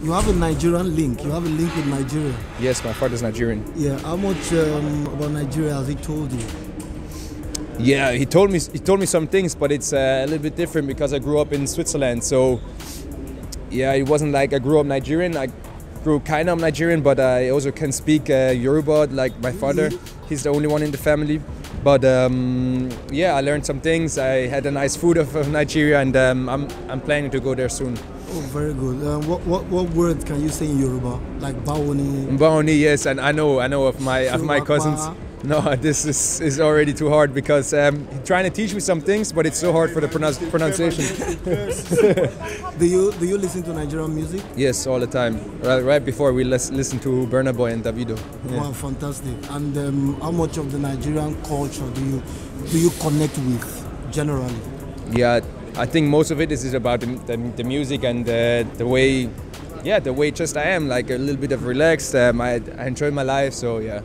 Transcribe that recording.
You have a Nigerian link. You have a link with Nigeria. Yes, my father's Nigerian. Yeah. How much um, about Nigeria has he told you? Yeah, he told me he told me some things, but it's uh, a little bit different because I grew up in Switzerland. So yeah, it wasn't like I grew up Nigerian. I grew kind of Nigerian, but I also can speak uh, Yoruba like my father. He's the only one in the family. But um, yeah, I learned some things. I had a nice food of, of Nigeria, and um, I'm I'm planning to go there soon. Oh, very good. Um, what, what what words can you say in Yoruba? Like Bawoni. Mbawoni, yes, and I know I know of my of my cousins. No, this is, is already too hard because um, he's trying to teach me some things, but it's so hard for the pronounce- pronunciation. Do you do you listen to Nigerian music? yes, all the time. Right, right before we lis- listen to Burna Boy and Davido. Yeah. Wow, fantastic. And um, how much of the Nigerian culture do you do you connect with generally? yeah, I think most of it is is about the, the, the music and the, the way, yeah, the way just I am, like a little bit of relaxed. Um, I, I enjoy my life, so yeah.